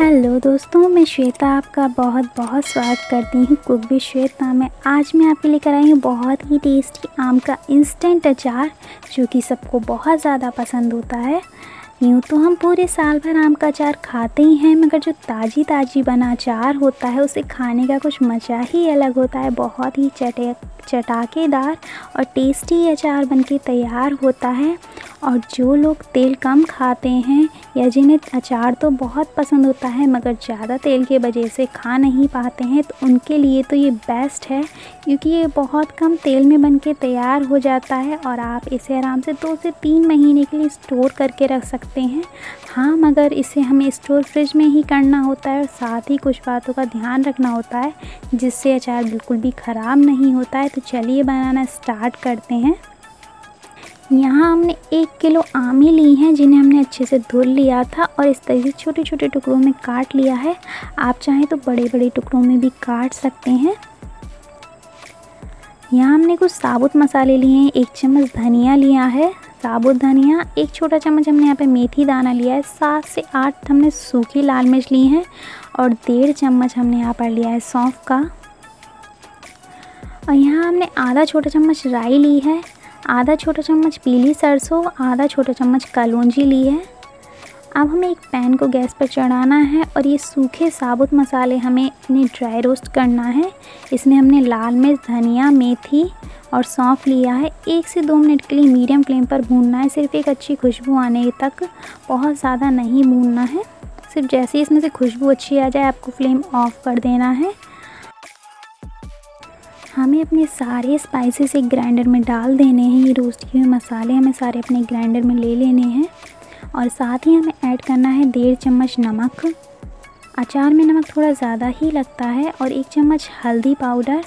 Hello दोस्तों, मैं श्वेता आपका बहुत बहुत स्वागत करती हूँ कुक भी श्वेता में। आज मैं आपके लेकर आई हूँ बहुत ही टेस्टी आम का इंस्टेंट अचार, जो कि सबको बहुत ज़्यादा पसंद होता है। यूँ तो हम पूरे साल भर आम का अचार खाते ही हैं, मगर जो ताज़ी ताज़ी बना अचार होता है, उसे खाने का कुछ मज़ा ही अलग होता है। बहुत ही चटे, चटाकेदार और टेस्टी अचार बनके तैयार होता है। और जो लोग तेल कम खाते हैं या जिन्हें अचार तो बहुत पसंद होता है, मगर ज़्यादा तेल के वजह से खा नहीं पाते हैं तो उनके लिए तो ये बेस्ट है, क्योंकि ये बहुत कम तेल में बन के तैयार हो जाता है और आप इसे आराम से दो से तीन महीने के लिए स्टोर करके रख सकते हैं। हाँ मगर इसे हमें स्टोर फ्रिज में ही करना होता है और साथ ही कुछ बातों का ध्यान रखना होता है, जिससे अचार बिल्कुल भी ख़राब नहीं होता है। तो चलिए बनाना स्टार्ट करते हैं। यहाँ हमने एक किलो आमी ली हैं, जिन्हें हमने अच्छे से धुल लिया था और इस तरह से छोटे छोटे टुकड़ों में काट लिया है। आप चाहें तो बड़े बड़े टुकड़ों में भी काट सकते हैं। यहाँ हमने कुछ साबुत मसाले लिए हैं, एक चम्मच धनिया लिया है। साबुत धनिया, एक छोटा चम्मच हमने यहाँ पे मेथी दाना लिया है। सात से आठ हमने सूखी लाल मिर्च ली हैं और डेढ़ चम्मच हमने यहाँ पर लिया है सौंफ का। और यहाँ हमने आधा छोटा चम्मच राई ली है। आधा छोटा चम्मच पीली सरसों, आधा छोटा चम्मच कलौंजी ली है। अब हमें एक पैन को गैस पर चढ़ाना है और ये सूखे साबुत मसाले हमें इन्हें ड्राई रोस्ट करना है। इसमें हमने लाल मिर्च, धनिया, मेथी और सौंफ लिया है। एक से दो मिनट के लिए मीडियम फ्लेम पर भूनना है। सिर्फ़ एक अच्छी खुशबू आने तक बहुत ज़्यादा नहीं भूनना है। सिर्फ़ जैसे ही इसमें से खुशबू अच्छी आ जाए, आपको फ्लेम ऑफ़ कर देना है। हमें अपने सारे स्पाइसेस एक ग्राइंडर में डाल देने हैं। ये रोस्ट किए हुए मसाले हमें सारे अपने ग्राइंडर में ले लेने हैं। और साथ ही हमें ऐड करना है डेढ़ चम्मच नमक। अचार में नमक थोड़ा ज़्यादा ही लगता है और एक चम्मच हल्दी पाउडर।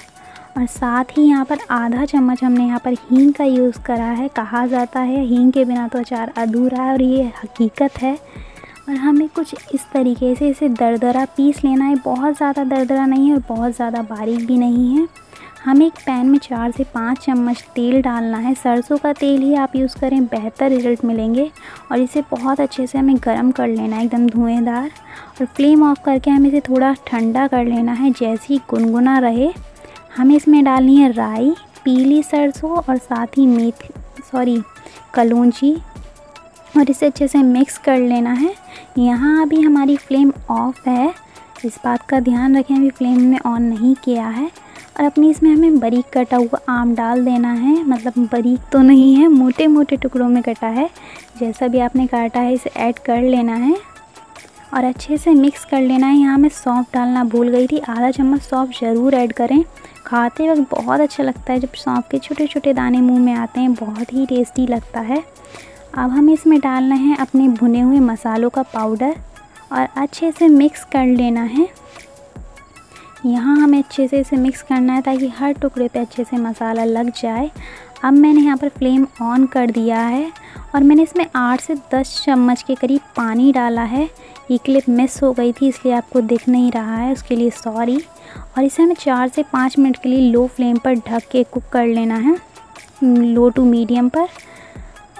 और साथ ही यहाँ पर आधा चम्मच हमने यहाँ पर हींग का यूज़ करा है। कहा जाता है हींग के बिना तो अचार अधूरा है और ये हकीकत है। और हमें कुछ इस तरीके से इसे दरदरा पीस लेना है। बहुत ज़्यादा दरदरा नहीं है और बहुत ज़्यादा बारीक भी नहीं है। हमें एक पैन में चार से पाँच चम्मच तेल डालना है। सरसों का तेल ही आप यूज़ करें, बेहतर रिज़ल्ट मिलेंगे। और इसे बहुत अच्छे से हमें गर्म कर लेना है, एकदम धुएँदार। और फ्लेम ऑफ़ करके हमें इसे थोड़ा ठंडा कर लेना है, जैसे ही गुनगुना रहे। हमें इसमें डालनी है राई, पीली सरसों और साथ ही मेथी, सॉरी, कलौंजी। और इसे अच्छे से मिक्स कर लेना है। यहाँ अभी हमारी फ्लेम ऑफ़ है। इस बात का ध्यान रखें, अभी फ्लेम में ऑन नहीं किया है। और अपनी इसमें हमें बारीक कटा हुआ आम डाल देना है। मतलब बारीक तो नहीं है मोटे मोटे टुकड़ों में कटा है। जैसा भी आपने काटा है, इसे ऐड कर लेना है। और अच्छे से मिक्स कर लेना है। यहाँ मैं सौंफ डालना भूल गई थी। आधा चम्मच सौंफ ज़रूर ऐड करें। खाते वक्त बहुत अच्छा लगता है जब सौंफ के छोटे छोटे दाने मुँह में आते हैं। बहुत ही टेस्टी लगता है। अब हमें इसमें डालना है अपने भुने हुए मसालों का पाउडर। और अच्छे से मिक्स कर लेना है। यहाँ हमें अच्छे से इसे मिक्स करना है ताकि हर टुकड़े पे अच्छे से मसाला लग जाए। अब मैंने यहाँ पर फ्लेम ऑन कर दिया है और मैंने इसमें आठ से दस चम्मच के करीब पानी डाला है। ये क्लिप मिस हो गई थी, इसलिए आपको दिख नहीं रहा है, उसके लिए सॉरी और इसे हमें चार से पाँच मिनट के लिए लो फ्लेम पर ढक के कुक कर लेना है लो टू मीडियम पर।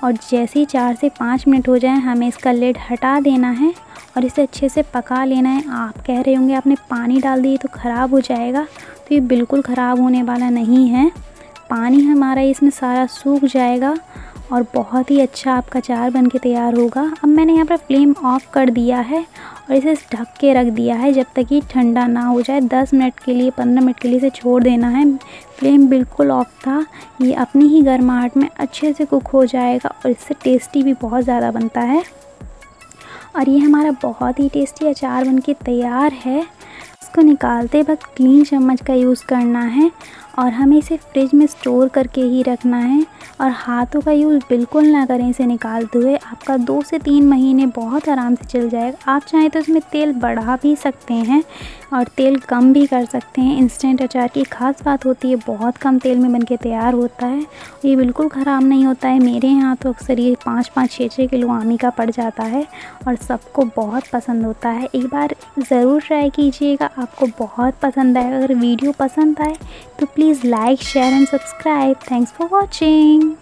और जैसे ही चार से पाँच मिनट हो जाए, हमें इसका लेड हटा देना है और इसे अच्छे से पका लेना है। आप कह रहे होंगे, आपने पानी डाल दिए तो ख़राब हो जाएगा। तो ये बिल्कुल ख़राब होने वाला नहीं है। पानी हमारा इसमें सारा सूख जाएगा और बहुत ही अच्छा आपका चार बन के तैयार होगा। अब मैंने यहाँ पर फ्लेम ऑफ़ कर दिया है और इसे ढक के रख दिया है जब तक ये ठंडा ना हो जाए। 10 मिनट के लिए 15 मिनट के लिए इसे छोड़ देना है। फ्लेम बिल्कुल ऑफ़ था। ये अपनी ही गर्माहट में अच्छे से कुक हो जाएगा और इससे टेस्टी भी बहुत ज़्यादा बनता है। और ये हमारा बहुत ही टेस्टी अचार बनके तैयार है। इसको निकालते वक्त क्लीन चम्मच का यूज़ करना है। और हमें इसे फ्रिज में स्टोर करके ही रखना है। और हाथों का यूज़ बिल्कुल ना करें इसे निकालते हुए। आपका दो से तीन महीने बहुत आराम से चल जाएगा। आप चाहें तो इसमें तेल बढ़ा भी सकते हैं और तेल कम भी कर सकते हैं। इंस्टेंट अचार की ख़ास बात होती है, बहुत कम तेल में बनके तैयार होता है। ये बिल्कुल ख़राब नहीं होता है। मेरे यहाँ तो अक्सर ये पाँच पाँच, छः छः किलो आमी का पड़ जाता है और सबको बहुत पसंद होता है। एक बार ज़रूर ट्राई कीजिएगा। आपको बहुत पसंद आएगा। अगर वीडियो पसंद आए तो please please like share and subscribe. Thanks for watching.